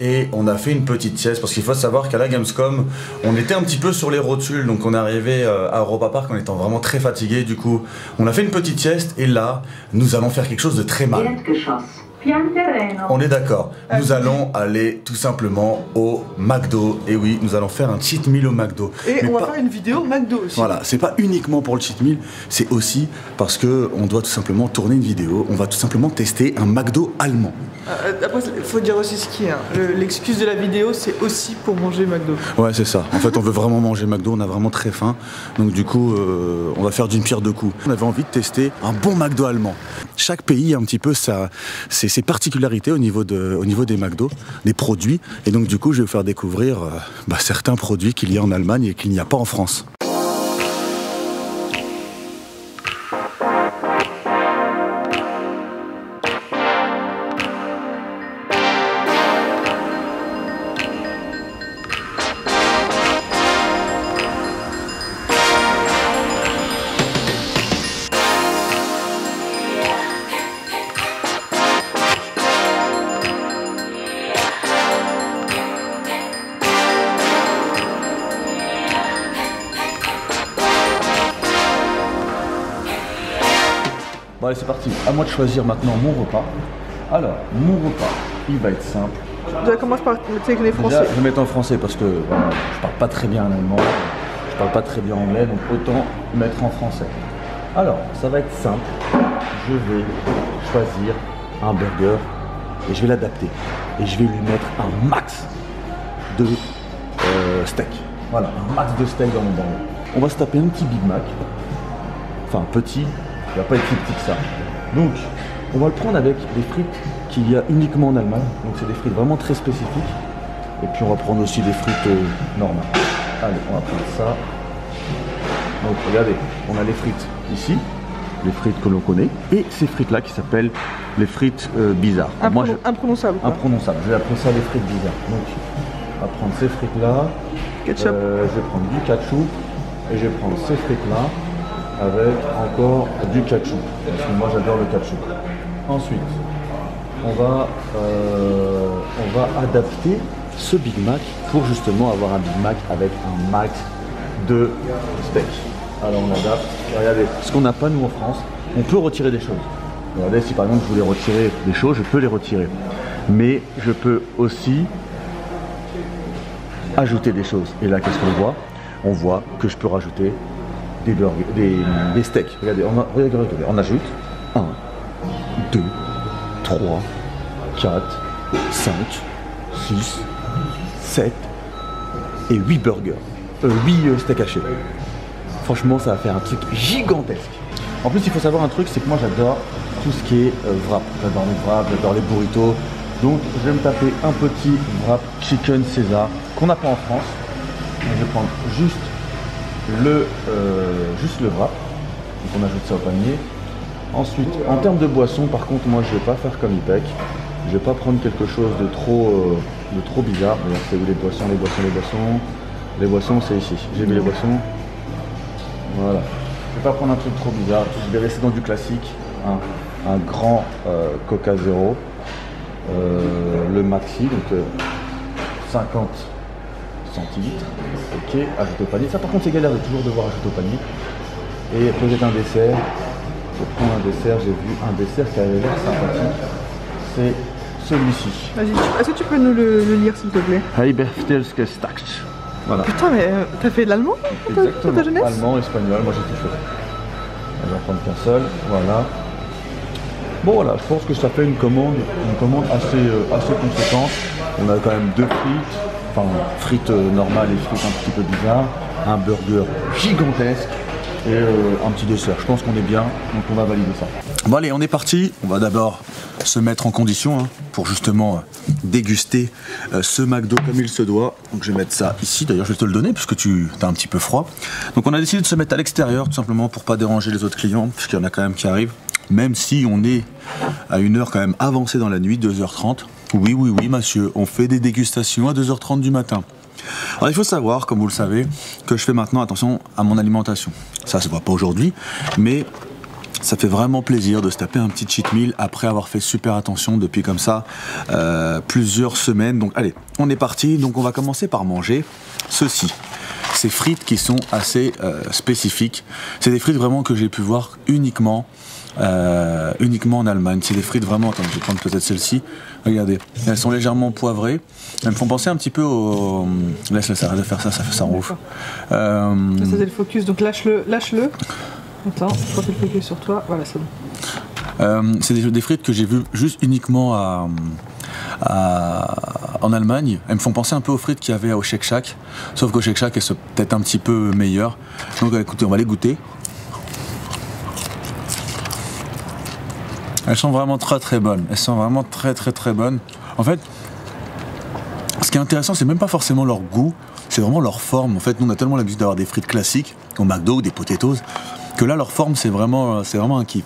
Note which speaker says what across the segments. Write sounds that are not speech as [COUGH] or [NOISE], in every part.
Speaker 1: et on a fait une petite sieste parce qu'il faut savoir qu'à la Gamescom, on était un petit peu sur les rotules, donc on est arrivé euh, à Europa Park en étant vraiment très fatigué. Du coup, on a fait une petite sieste et là, nous allons faire quelque chose de très mal. On est d'accord. Nous allons aller tout simplement au McDo. Et oui, nous allons faire un cheat meal au McDo.
Speaker 2: Et
Speaker 1: Mais
Speaker 2: on va
Speaker 1: pas-
Speaker 2: faire une vidéo McDo aussi.
Speaker 1: Voilà, c'est pas uniquement pour le cheat meal, c'est aussi parce que on doit tout simplement tourner une vidéo. On va tout simplement tester un McDo allemand.
Speaker 2: Euh, Après, il faut dire aussi ce qui est. hein. Le- L'excuse de la vidéo, c'est aussi pour manger McDo.
Speaker 1: Ouais, c'est ça. En fait, on veut vraiment manger McDo, on a vraiment très faim. Donc du coup, euh, on va faire d'une pierre deux coups. On avait envie de tester un bon McDo allemand. Chaque pays a un petit peu sa, ses, ses particularités au niveau, de, au niveau des McDo, des produits. Et donc du coup, je vais vous faire découvrir euh, bah, certains produits qu'il y a en Allemagne et qu'il n'y a pas en France. Bon allez, c'est parti. À moi de choisir maintenant mon repas. Alors, mon repas, il va être simple.
Speaker 2: Je commence par les
Speaker 1: Déjà,
Speaker 2: Français.
Speaker 1: je vais mettre en français parce que voilà, je parle pas très bien allemand, je parle pas très bien anglais, donc autant mettre en français. Alors, ça va être simple. Je vais choisir un burger et je vais l'adapter. Et je vais lui mettre un max de euh, steak. Voilà, un max de steak dans mon burger. On va se taper un petit Big Mac. Enfin, petit, il va pas être si petit que ça. Donc, on va le prendre avec des frites qu'il y a uniquement en Allemagne. Donc, c'est des frites vraiment très spécifiques. Et puis, on va prendre aussi des frites euh, normales. Allez, on va prendre ça. Donc, regardez, on a les frites ici, les frites que l'on connaît, et ces frites-là qui s'appellent les frites euh, bizarres. Moi, je-
Speaker 2: Impronon- Imprononçable. quoi.
Speaker 1: Je vais appeler ça les frites bizarres. Donc, on va prendre ces frites-là.
Speaker 2: Ketchup.
Speaker 1: Euh, je vais prendre du ketchup. Et je vais prendre ces frites-là avec encore du ketchup. Parce que moi, j'adore le ketchup. Ensuite, on va, euh, on va adapter ce Big Mac pour justement avoir un Big Mac avec un max de steak. Alors on adapte. Regardez, ce qu'on n'a pas nous en France, on peut retirer des choses. Regardez, si par exemple je voulais retirer des choses, je peux les retirer. Mais je peux aussi ajouter des choses. Et là, qu'est-ce qu'on voit? On voit que je peux rajouter des, burgers, des, steaks. Regardez, on, a- regardez, on ajoute 1, 2, 3, 4, 5, 6, 7 et 8 burgers. Euh, 8 euh, steaks hachés. Franchement, ça va faire un truc gigantesque. En plus, il faut savoir un truc, c'est que moi j'adore tout ce qui est euh, wrap. J'adore les wraps, j'adore les burritos. Donc, je vais me taper un petit wrap chicken César qu'on n'a pas en France. Je vais prendre juste le, euh, juste le wrap. Donc, on ajoute ça au panier. Ensuite, en termes de boisson, par contre, moi je vais pas faire comme IPEC. Je vais pas prendre quelque chose de trop, euh, de trop bizarre. C'est où les boissons, les boissons, les boissons? Les boissons, c'est ici. J'ai mis les boissons. Voilà. Je vais pas prendre un truc trop bizarre. Je vais rester dans du classique. Un, grand euh, Coca Zéro. Le maxi, donc euh, 50 centilitres. Ok, ajoute au panier. Ça par contre c'est galère de toujours devoir ajouter au panier. Et peut-être un dessert. Pour prendre un dessert, j'ai vu un dessert qui avait l'air sympathique. C'est celui-ci.
Speaker 2: Vas-y, est-ce que tu peux nous le, le lire s'il te plaît?
Speaker 1: Voilà.
Speaker 2: Putain, mais euh, t'as fait de l'allemand ta jeunesse?
Speaker 1: Allemand, espagnol, moi j'ai tout fait. Je vais en prendre qu'un seul, voilà. Bon voilà, je pense que ça fait une commande, une commande assez, euh, assez conséquente. On a quand même deux frites, enfin frites euh, normales et frites un petit peu bizarres, un burger gigantesque et euh, un petit dessert. Je pense qu'on est bien, donc on va valider ça. Bon allez, on est parti. On va d'abord se mettre en condition hein, pour justement euh, déguster ce McDo comme il se doit. Donc je vais mettre ça ici. D'ailleurs, je vais te le donner puisque tu as un petit peu froid. Donc on a décidé de se mettre à l'extérieur tout simplement pour pas déranger les autres clients puisqu'il y en a quand même qui arrivent. Même si on est à une heure quand même avancée dans la nuit, 2h30. Oui, oui, oui, monsieur, on fait des dégustations à 2h30 du matin. Alors il faut savoir, comme vous le savez, que je fais maintenant attention à mon alimentation. Ça se voit pas aujourd'hui, mais ça fait vraiment plaisir de se taper un petit cheat meal après avoir fait super attention depuis comme ça euh, plusieurs semaines. Donc allez, on est parti. Donc on va commencer par manger ceci. Ces frites qui sont assez euh, spécifiques. C'est des frites vraiment que j'ai pu voir uniquement euh, uniquement en Allemagne. C'est des frites vraiment. Attends, je vais prendre peut-être celle-ci. Regardez, elles sont légèrement poivrées. Elles me font penser un petit peu au. Laisse, laisse, arrête de faire ça, ça fait ça ouf. Euh,
Speaker 2: Ça c'est le focus, donc lâche-le, lâche-le. Attends, je crois que le focus sur toi. Voilà, c'est bon.
Speaker 1: Euh, c'est des, des frites que j'ai vues juste uniquement à, à- en Allemagne. Elles me font penser un peu aux frites qu'il y avait au Shake Shack, sauf qu'au Shake Shack elles sont peut-être un petit peu meilleures. Donc euh, écoutez, on va les goûter. Elles sont vraiment très très bonnes. Elles sont vraiment très très très bonnes. En fait, ce qui est intéressant, c'est même pas forcément leur goût, c'est vraiment leur forme. En fait, nous on a tellement l'habitude d'avoir des frites classiques, au McDo, des potatoes, que là leur forme c'est vraiment, c'est vraiment un kiff.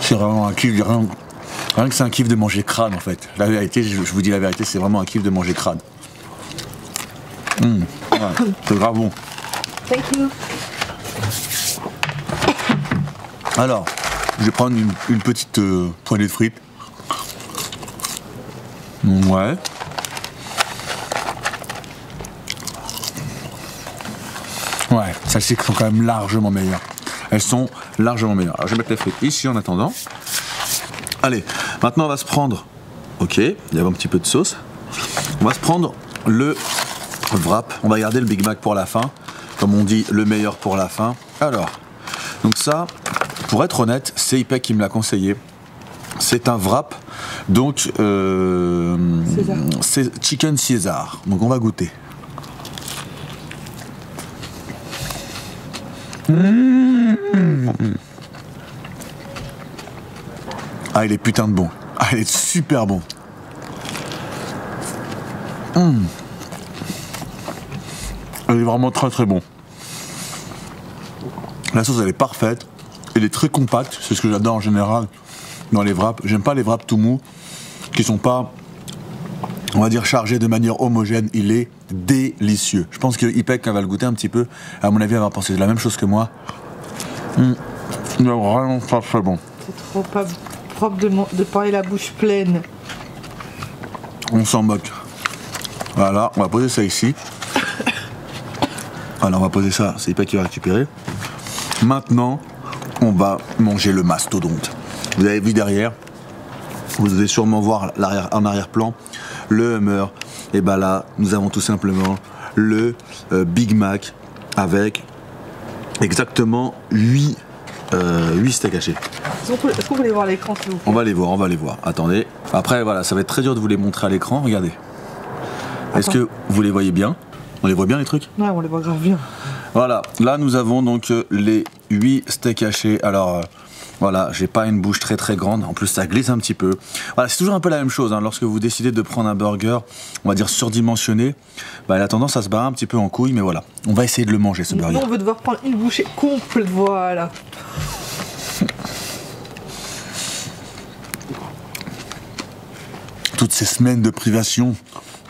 Speaker 1: C'est vraiment un kiff. Rien, rien que c'est un kiff de manger crade en fait. La vérité, je, je vous dis la vérité, c'est vraiment un kiff de manger crade. Hum, ouais, c'est grave bon.
Speaker 2: Thank you.
Speaker 1: Alors, je vais prendre une, petite euh, poignée de frites. Ouais. Ouais, celles-ci sont quand même largement meilleures. Elles sont largement meilleures. Alors, je vais mettre les frites ici en attendant. Allez, maintenant on va se prendre. Ok, il y a un petit peu de sauce. On va se prendre le wrap. On va garder le Big Mac pour la fin. Comme on dit, le meilleur pour la fin. Alors, donc ça, pour être honnête, c'est IPEC qui me l'a conseillé. C'est un wrap, donc euh, c'est chicken César. Donc on va goûter. Ah, il est putain de bon. Ah, il est super bon. Hum. Il est vraiment très très bon. La sauce elle est parfaite, elle est très compacte, c'est ce que j'adore en général dans les wraps. J'aime pas les wraps tout mous, qui sont pas, on va dire, chargés de manière homogène. Il est délicieux. Je pense que Ipek elle va le goûter un petit peu. À mon avis, elle va penser la même chose que moi. Hum. Il est vraiment très très bon.
Speaker 2: C'est trop pas propre de, parler la bouche pleine.
Speaker 1: On s'en moque. Voilà, on va poser ça ici. [LAUGHS] Voilà, on va poser ça, c'est pas qui va récupérer. Maintenant, on va manger le mastodonte. Vous avez vu derrière, vous allez sûrement voir l'arrière, en arrière-plan le Hummer. Et ben là, nous avons tout simplement le euh, Big Mac avec exactement 8, euh, 8 steaks hachés.
Speaker 2: Est-ce qu'on peut, peut les voir à l'écran s'il vous plaît?
Speaker 1: On va les voir, on va les voir. Attendez. Après, voilà, ça va être très dur de vous les montrer à l'écran. Regardez. Est-ce que vous les voyez bien? On les voit bien les trucs?
Speaker 2: Ouais, on les voit grave bien.
Speaker 1: Voilà. Là, nous avons donc euh, les 8 steaks hachés. Alors. euh, voilà, j'ai pas une bouche très très grande. En plus, ça glisse un petit peu. Voilà, c'est toujours un peu la même chose. hein. Lorsque vous décidez de prendre un burger, on va dire surdimensionné, bah, il a tendance à se barrer un petit peu en couille. Mais voilà, on va essayer de le manger ce burger.
Speaker 2: On veut devoir prendre une bouchée complète. Voilà. [LAUGHS]
Speaker 1: toutes ces semaines de privation.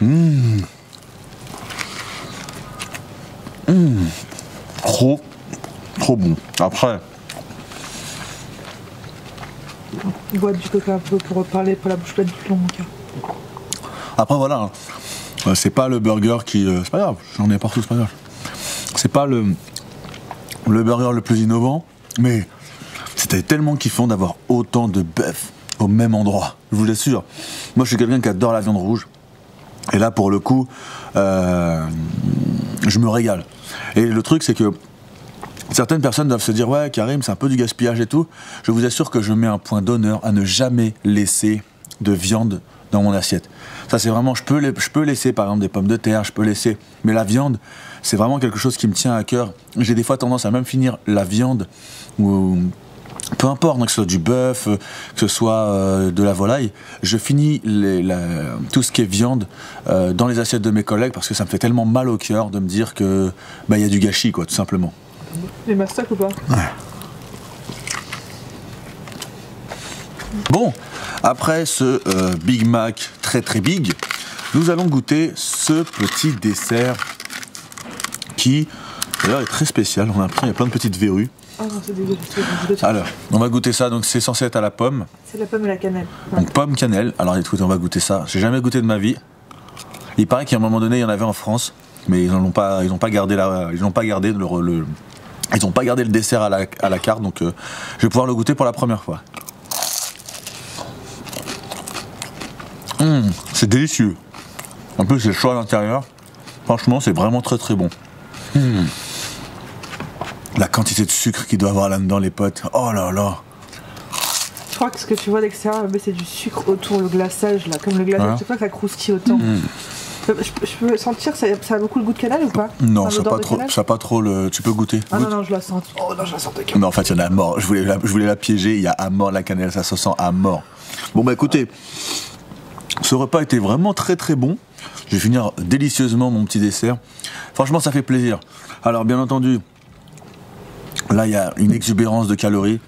Speaker 1: Mmh. Mmh. Trop, trop bon. Après,
Speaker 2: boit du coca un peu pour parler pour la bouche pleine tout le long, mon cœur.
Speaker 1: après voilà, hein. Euh, c'est pas le burger qui, euh, c'est pas grave, j'en ai partout, c'est pas grave. C'est pas le le burger le plus innovant, mais c'était tellement kiffant d'avoir autant de bœuf au même endroit. Je vous l'assure. Moi, je suis quelqu'un qui adore la viande rouge. Et là, pour le coup, euh, je me régale. Et le truc, c'est que certaines personnes doivent se dire Ouais, Karim, c'est un peu du gaspillage et tout. Je vous assure que je mets un point d'honneur à ne jamais laisser de viande dans mon assiette. Ça, c'est vraiment. Je peux, je peux laisser, par exemple, des pommes de terre, je peux laisser. Mais la viande, c'est vraiment quelque chose qui me tient à cœur. J'ai des fois tendance à même finir la viande ou peu importe, hein, que ce soit du bœuf, euh, que ce soit euh, de la volaille, je finis tout ce qui est viande euh, dans les assiettes de mes collègues parce que ça me fait tellement mal au cœur de me dire que bah y a du gâchis quoi, tout simplement.
Speaker 2: Les mastocs ou pas
Speaker 1: Bon, après ce euh, Big Mac très très big, nous allons goûter ce petit dessert qui d'ailleurs est très spécial. On a pris il y a plein de petites verrues.
Speaker 2: Oh non, dégueulasse.
Speaker 1: Alors, on va goûter ça. Donc, c'est censé être à la pomme.
Speaker 2: C'est la pomme et la cannelle. Ouais.
Speaker 1: Donc, pomme cannelle. Alors, écoutez, on va goûter ça. J'ai jamais goûté de ma vie. Il paraît qu'à un moment donné, il y en avait en France, mais ils n'ont pas, ils ont pas gardé la, ils n'ont pas gardé le, le- ils ont pas gardé le dessert à la, à la carte. Donc, euh, je vais pouvoir le goûter pour la première fois. Hum, c'est délicieux. En plus, c'est chaud à l'intérieur. Franchement, c'est vraiment très très bon. Hum. La quantité de sucre qu'il doit avoir là-dedans, les potes. Oh là là.
Speaker 2: Je crois que ce que tu vois d'extérieur, c'est du sucre autour, le glaçage là, comme le glaçage. Je sais pas que ça croustille autant. Je, peux- je peux sentir, ça, ça a beaucoup le goût de cannelle ou pas?
Speaker 1: Non, ça pas trop. Ça pas trop le. Tu peux goûter.
Speaker 2: Ah
Speaker 1: Goûte.
Speaker 2: non, non, je la sens. Oh non, je la sens de
Speaker 1: Mais en fait, il y en a à mort. Je voulais la, je voulais la piéger. Il y a à mort la cannelle. Ça se sent à mort. Bon, bah écoutez, ce repas était vraiment très très bon. Je vais finir délicieusement mon petit dessert. Franchement, ça fait plaisir. Alors, bien entendu, là, il y a une exubérance de calories.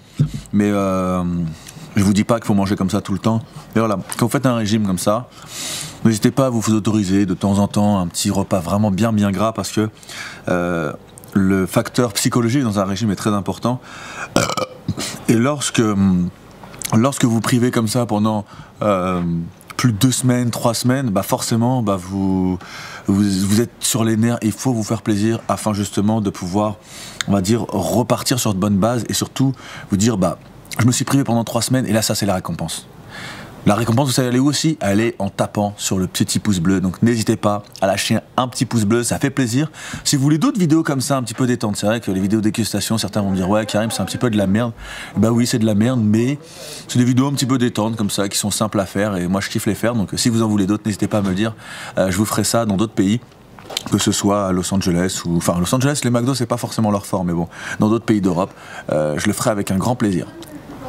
Speaker 1: Mais euh, je vous dis pas qu'il faut manger comme ça tout le temps. Mais voilà, quand vous faites un régime comme ça, n'hésitez pas à vous autoriser de temps en temps un petit repas vraiment bien bien gras parce que euh, le facteur psychologique dans un régime est très important. [COUGHS] Et lorsque, hum, lorsque vous privez comme ça pendant euh, plus de deux semaines, trois semaines, bah forcément, bah vous, vous, vous êtes sur les nerfs. Il faut vous faire plaisir afin justement de pouvoir, on va dire, repartir sur de bonnes bases et surtout vous dire, bah, je me suis privé pendant trois semaines et là, ça, c'est la récompense. La récompense, vous savez, elle est où aussi? Elle est en tapant sur le petit pouce bleu. Donc n'hésitez pas à lâcher un petit pouce bleu, ça fait plaisir. Si vous voulez d'autres vidéos comme ça, un petit peu détentes, c'est vrai que les vidéos dégustation, certains vont me dire ouais, Karim, c'est un petit peu de la merde. Bah oui, c'est de la merde, mais c'est des vidéos un petit peu détentes comme ça, qui sont simples à faire et moi je kiffe les faire. Donc si vous en voulez d'autres, n'hésitez pas à me le dire. Euh, je vous ferai ça dans d'autres pays que ce soit à Los Angeles ou enfin Los Angeles les McDo c'est pas forcément leur fort mais bon dans d'autres pays d'Europe euh, je le ferai avec un grand plaisir